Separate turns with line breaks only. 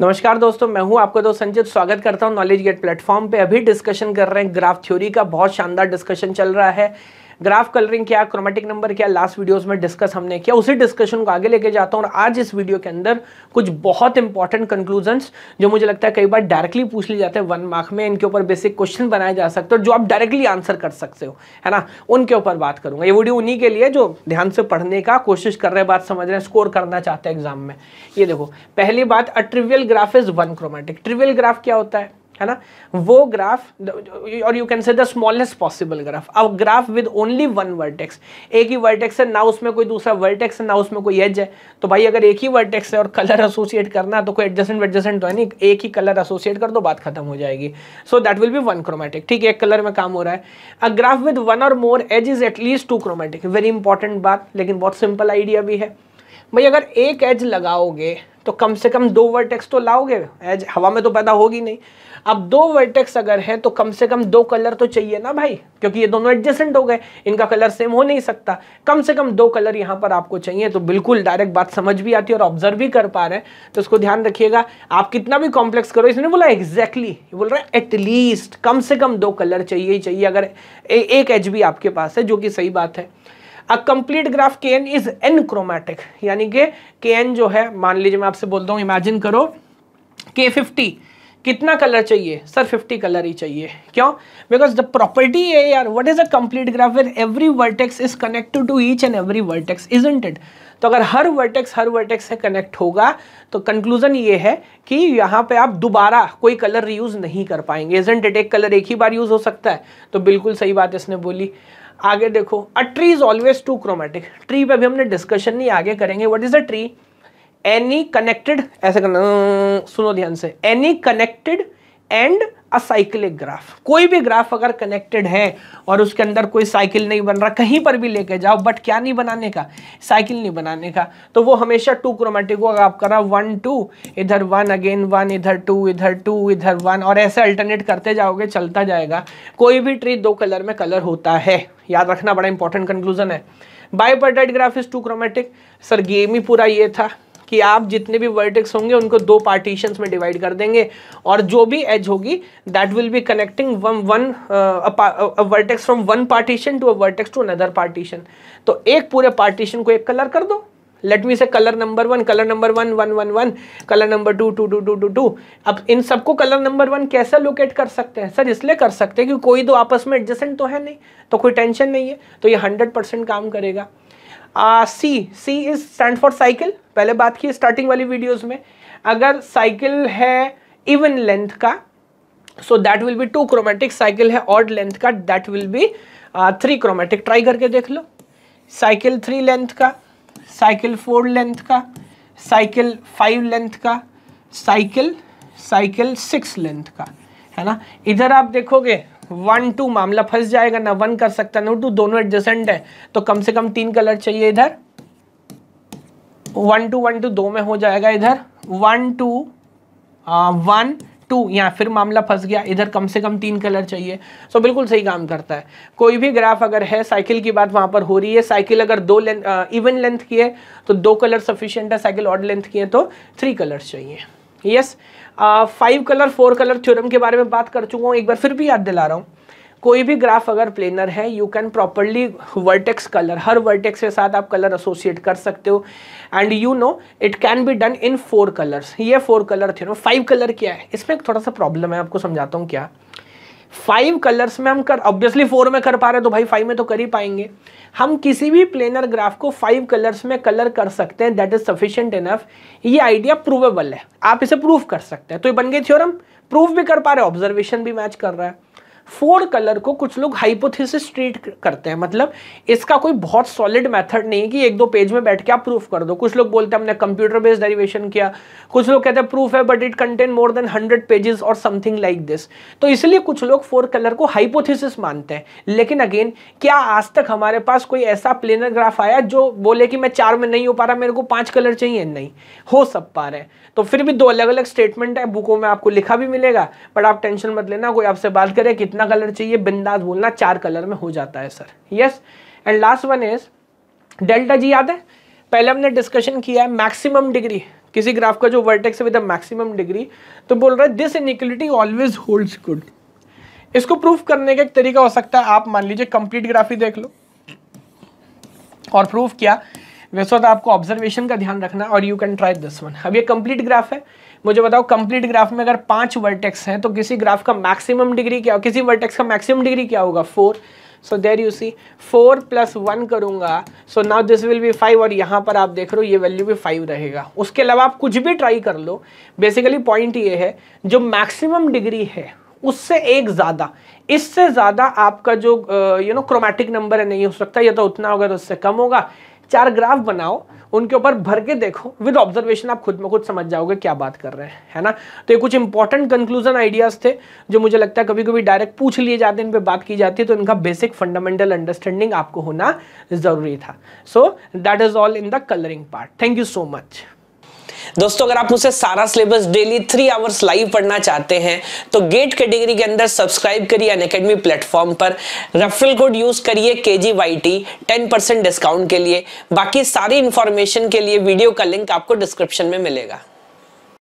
नमस्कार दोस्तों, मैं हूँ आपका दोस्त संजय स्वागत करता हूँ नॉलेज गेट प्लेटफॉर्म पे। अभी डिस्कशन कर रहे हैं ग्राफ थ्योरी का। बहुत शानदार डिस्कशन चल रहा है। ग्राफ कलरिंग क्या क्रोमेटिक नंबर क्या लास्ट वीडियोस में डिस्कस हमने किया, उसी डिस्कशन को आगे लेके जाता हूँ और आज इस वीडियो के अंदर कुछ बहुत इंपॉर्टेंट कंक्लूजन्स जो मुझे लगता है कई बार डायरेक्टली पूछ ली जाते हैं वन मार्क में, इनके ऊपर बेसिक क्वेश्चन बनाए जा सकते हैं जो आप डायरेक्टली आंसर कर सकते हो, है ना? उनके ऊपर बात करूँगा। ये वीडियो उन्हीं के लिए जो ध्यान से पढ़ने का कोशिश कर रहे हैं, बात समझ रहे हैं स्कोर करना चाहते हैं एग्ज़ाम में। ये देखो, पहली बात a trivial graph is one chromatic trivial graph क्या होता है? है ना? वो ग्राफ और you can say the smallest possible graph अब graph with only one vertex एक ही वर्टेक्स है, ना उसमें कोई दूसरा वर्टेक्स है, ना उसमें कोई एज है। तो भाई, अगर एक ही वर्टेक्स है और कलर एसोसिएट करना तो कोई एडजस्टेंट वेडजस्टेंट तो है नहीं। एक ही कलर एसोसिएट कर दो, बात खत्म हो जाएगी। So that will be one chromatic ठीक है, एक कलर में काम हो रहा है। अ ग्राफ विद वन और more edge is at least two chromatic very important बात, लेकिन बहुत सिंपल आइडिया भी है। भाई अगर एक एज लगाओगे तो कम से कम दो वर्टेक्स तो लाओगे। एज हवा में तो पैदा होगी नहीं। अब दो वर्टेक्स अगर है तो कम से कम दो कलर तो चाहिए ना भाई क्योंकि ये दोनों एडजस्टेंट हो गए। इनका कलर सेम हो नहीं सकता। कम से कम दो कलर यहाँ पर आपको चाहिए तो बिल्कुल डायरेक्ट बात समझ भी आती है और ऑब्ज़र्व भी कर पा रहे हैं। तो उसको ध्यान रखिएगा। आप कितना भी कॉम्प्लेक्स करो इसने बोला एग्जैक्टली exactly, बोल रहा है एटलीस्ट कम से कम दो कलर चाहिए ही चाहिए अगर ए, एक एच भी आपके पास है जो कि सही बात है। A complete graph K N is N chromatic यानी कि के एन जो है, मान लीजिए मैं आपसे बोलता हूँ इमेजिन करो के फिफ्टी कितना कलर चाहिए? सर 50 कलर ही चाहिए। क्यों? बिकॉज़ द प्रॉपर्टी है यार what is a complete graph where every vertex is connected to each and every vertex is it तो अगर हर वर्टेक्स हर वर्टेक्स से कनेक्ट होगा तो कंक्लूजन ये है कि यहाँ पे आप दोबारा कोई कलर रीयूज नहीं कर पाएँगे। इजेंट इट एक कलर एक ही बार यूज़ हो सकता है। तो बिल्कुल सही बात इसने बोली। आगे देखो a tree is always two chromatic tree पे भी हमने डिस्कशन नहीं, आगे करेंगे। What is a tree any connected ऐसे करना, सुनो ध्यान से। Any connected and acyclic graph. कोई भी ग्राफ अगर कनेक्टेड है और उसके अंदर कोई साइकिल नहीं बन रहा, कहीं पर भी लेके जाओ बट क्या नहीं बनाने का? साइकिल नहीं बनाने का। तो वो हमेशा टू क्रोमेटिक को आप करा वन टू इधर वन अगेन वन इधर टू इधर टू इधर वन और ऐसे अल्टरनेट करते जाओगे, चलता जाएगा। कोई भी ट्री दो कलर में कलर होता है। याद रखना, बड़ा इंपॉर्टेंट कंक्लूजन है। Bipartite graph is two chromatic sir, game ही पूरा ये था। कि आप जितने भी वर्टेक्स होंगे, उनको दो पार्टीशंस में डिवाइड कर देंगे और जो भी एज होगी that will be connecting vertex from one partition to a vertex to another partition तो एक पूरे पार्टीशन को एक कलर कर दो। Let me say colour number one colour number one one one one colour number two two two two two two अब इन सबको कलर नंबर वन कैसे लोकेट कर सकते हैं? सर इसलिए कर सकते हैं कि कोई तो आपस में एडजस्टेंट तो है नहीं तो कोई टेंशन नहीं है। तो ये हंड्रेड परसेंट काम करेगा। C C is stand for cycle पहले बात की स्टार्टिंग वाली वीडियोस में। अगर साइकिल है इवन लेंथ का so that will be two chromatic cycle है ऑड लेंथ का that will be three chromatic try करके देख लो। साइकिल थ्री लेंथ का साइकिल फोर लेंथ का साइकिल फाइव लेंथ का साइकिल साइकिल सिक्स लेंथ का। है ना? इधर आप देखोगे वन टू मामला फंस जाएगा, ना वन कर सकता, ना टू दोनों एडजस्टेंट है तो कम से कम तीन कलर चाहिए इधर। वन टू वन टू दो में हो जाएगा इधर। वन टू वन टू यहाँ फिर मामला फंस गया, इधर कम से कम तीन कलर चाहिए। सो बिल्कुल सही काम करता है। कोई भी ग्राफ अगर है साइकिल की बात वहाँ पर हो रही है साइकिल अगर दो इवन लेंथ की है तो दो कलर सफिशियंट है साइकिल ऑड लेंथ की है तो थ्री कलर्स चाहिए। Yes five colour four colour theorem के बारे में बात कर चुका हूँ। एक बार फिर भी याद दिला रहा हूँ। कोई भी ग्राफ अगर प्लेनर है you can properly vertex colour her vertex के साथ आप कलर एसोसिएट कर सकते हो। And you know it can be done in four colours ये फोर कलर थे फाइव कलर क्या है? इसमें एक थोड़ा सा प्रॉब्लम है, आपको समझाता हूँ क्या। फाइव कलर्स में हम कर ऑब्वियसली फोर में कर पा रहे तो भाई फाइव में तो कर ही पाएँगे। हम किसी भी प्लेनर ग्राफ को फाइव कलर्स में कलर कर सकते हैं दैट इज़ सफिशियंट इनफ ये आइडिया प्रूवेबल है। आप इसे प्रूव कर सकते हैं। तो ये बन गई थ्योरम प्रूव भी कर पा रहे ऑब्जर्वेशन भी मैच कर रहा है। फोर कलर को कुछ लोग हाइपोथेसिस ट्रीट करते हैं। मतलब इसका कोई बहुत सॉलिड मेथड नहीं है कि एक दो पेज में बैठ के आप प्रूफ कर दो। कुछ लोग बोलते हैं, हमने कंप्यूटर बेस्ड डेरिवेशन किया। कुछ लोग कहते हैं प्रूफ है but it contain more than hundred pages और समथिंग लाइक दिस तो इसलिए कुछ लोग फोर कलर को हाइपोथेसिस मानते हैं। लेकिन अगेन क्या आज तक हमारे पास कोई ऐसा प्लेनर ग्राफ आया जो बोले कि मैं चार में नहीं हो पा रहा, मेरे को पाँच कलर चाहिए? नहीं। हो सब पा रहे तो फिर भी दो अलग अलग स्टेटमेंट है बुकों में आपको लिखा भी मिलेगा बट आप टेंशन मत लेना, कोई आपसे बात करे कि कितना कलर चाहिए, बिंदास बोलना चार कलर में हो जाता है, sir. Yes and last one is delta G याद है? पहले हमने डिस्कशन किया है मैक्सिमम डिग्री किसी ग्राफ का जो वर्टेक्स विद मैक्सिमम डिग्री तो बोल रहा है this inequality always holds good इसको प्रूफ करने का एक तरीका हो सकता है, आप मान लीजिए कंप्लीट ग्राफ देख लो। और प्रूफ किया? वैसे तो आपको ऑब्जर्वेशन का ध्यान रखना और you can try this one अब ये कंप्लीट ग्राफ है। मुझे बताओ कंप्लीट ग्राफ में अगर पाँच वर्टेक्स हैं तो किसी ग्राफ का मैक्सिमम डिग्री क्या, किसी वर्टेक्स का मैक्सिमम डिग्री क्या होगा? Four so there you see four plus one करूँगा। So now this will be five और यहाँ पर आप देख रहे हो, ये वैल्यू भी फाइव रहेगा। उसके अलावा आप कुछ भी ट्राई कर लो बेसिकली पॉइंट ये है, जो मैक्सिमम डिग्री है, उससे एक ज़्यादा। इससे ज़्यादा आपका जो यू नो क्रोमेटिक नंबर है, नहीं हो सकता, या तो उतना होगा तो उससे कम होगा। चार ग्राफ बनाओ, उनके ऊपर भर के देखो विद ऑब्जर्वेशन आप खुद में खुद समझ जाओगे क्या बात कर रहे हैं, है ना? तो ये कुछ इंपॉर्टेंट कंक्लूजन आइडियाज़ थे, जो मुझे लगता है कभी कभी डायरेक्ट पूछ लिए जाते हैं इन पर बात की जाती है तो इनका बेसिक फंडामेंटल अंडरस्टैंडिंग आपको होना ज़रूरी था। So that is all in the colouring part thank you so much
दोस्तों, अगर आप मुझसे सारा syllabus daily three hours live पढ़ना चाहते हैं तो गेट कैटेगरी के अंदर सब्सक्राइब करिए अन अकेडमी प्लेटफॉर्म पर। रेफरल कोड यूज़ करिए K G Y T ten percent discount के लिए। बाकी सारी इंफॉर्मेशन के लिए वीडियो का लिंक आपको डिस्क्रिप्शन में मिलेगा।